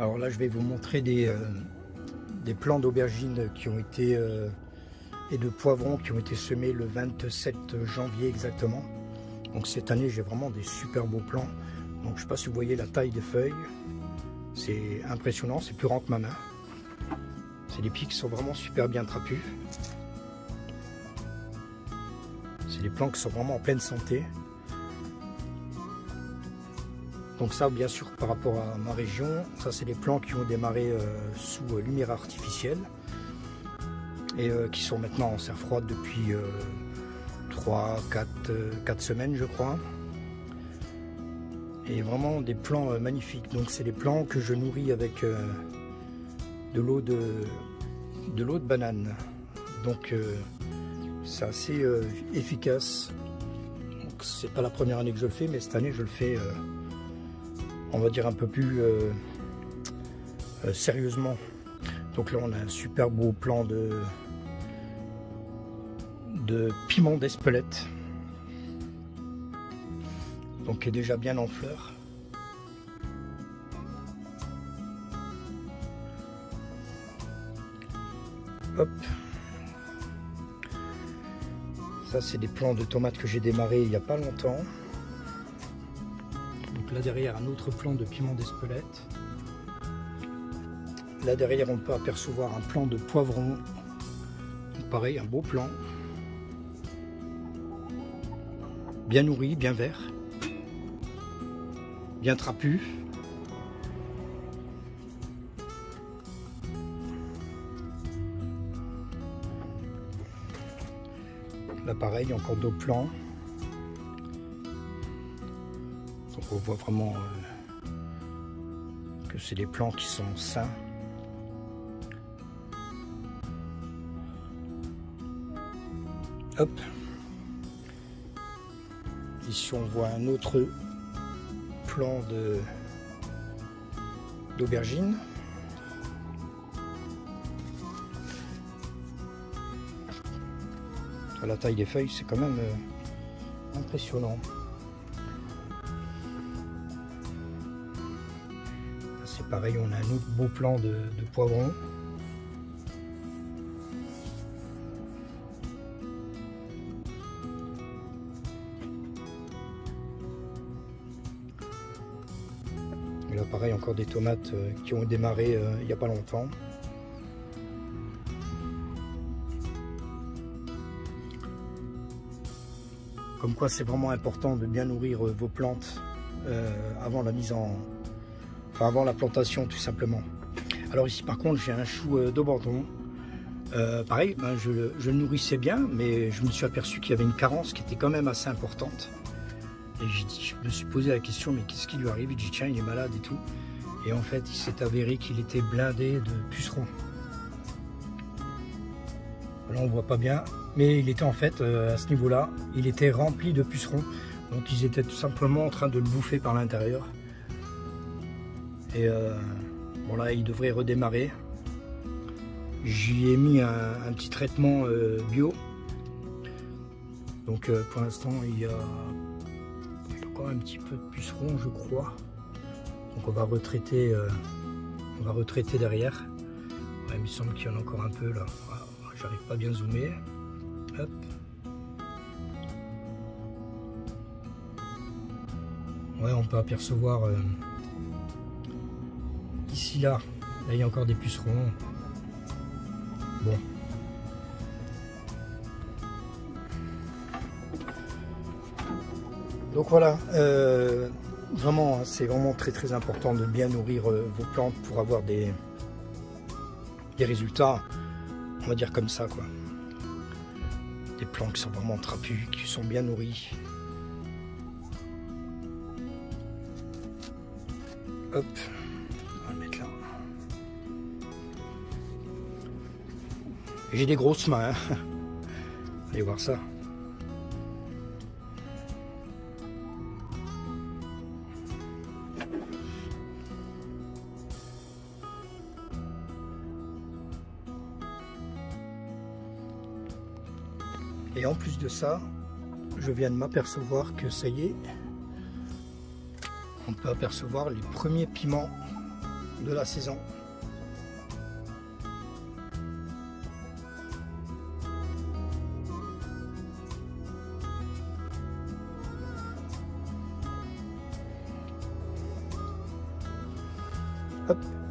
Alors là, je vais vous montrer des, euh, plants d'aubergines qui ont été euh, et de poivrons qui ont été semés le 27 janvier exactement. Donc cette année, j'ai vraiment des super beaux plants. Donc je ne sais pas si vous voyez la taille des feuilles. C'est impressionnant, c'est plus grand que ma main. C'est des pieds qui sont vraiment super bien trapus. C'est des plants qui sont vraiment en pleine santé. Donc ça, bien sûr, par rapport à ma région, ça c'est des plants qui ont démarré euh, sous euh, lumière artificielle et euh, qui sont maintenant en serre froide depuis 3, 4, 4 semaines, je crois. Et vraiment des plants magnifiques. Donc c'est des plants que je nourris avec de l'eau de, de l'eau de banane. Donc c'est assez efficace. C'est pas la première année que je le fais, mais cette année je le fais on va dire un peu plus euh, euh, sérieusement. Donc là on a un super beau plan de, de piment d'Espelette. Donc qui est déjà bien en fleurs. Hop. Ça c'est des plants de tomates que j'ai démarré il n'y a pas longtemps là derrière un autre plan de piment d'Espelette. Là derrière on peut apercevoir un plan de poivron. pareil, un beau plan. Bien nourri, bien vert. Bien trapu. Là pareil, encore d'autres plans. On voit vraiment euh, que c'est des plants qui sont sains. Hop. Ici on voit un autre plan d'aubergine. La taille des feuilles, c'est quand même euh, impressionnant. pareil, on a un autre beau plan de, de poivron. Et là pareil encore des tomates euh, qui ont démarré euh, il n'y a pas longtemps. Comme quoi c'est vraiment important de bien nourrir euh, vos plantes avant la mise en, avant la plantation tout simplement. Alors ici par contre j'ai un chou euh, d'Aubandon. Euh, pareil, ben, je, le nourrissais bien, mais je me suis aperçu qu'il y avait une carence qui était quand même assez importante. Et je me suis posé la question, mais qu'est-ce qui lui arrive? Il dit, tiens, il est malade et tout. Et en fait, il s'est avéré qu'il était blindé de pucerons. Là, on voit pas bien, mais il était en fait, euh, à ce niveau-là, il était rempli de pucerons. Donc, ils étaient tout simplement en train de le bouffer par l'intérieur. Et euh, bon là, il devrait redémarrer. J'y ai mis un, petit traitement euh, bio. Donc euh, pour l'instant, il y a encore un petit peu de puceron, je crois. Donc on va retraiter, on va retraiter derrière. il me semble qu'il y en a encore un peu là. J'arrive pas à bien zoomer. Hop. Ouais, on peut apercevoir ici là, là il y a encore des pucerons. Bon. Donc voilà, euh, vraiment, hein, c'est vraiment très très important de bien nourrir euh, vos plantes pour avoir des, des résultats, on va dire comme ça quoi. Des plantes qui sont vraiment trapus, qui sont bien nourris. Hop. J'ai des grosses mains. Allez voir ça. Et en plus de ça, je viens de m'apercevoir que ça y est, on peut apercevoir les premiers piments de la saison. Hop.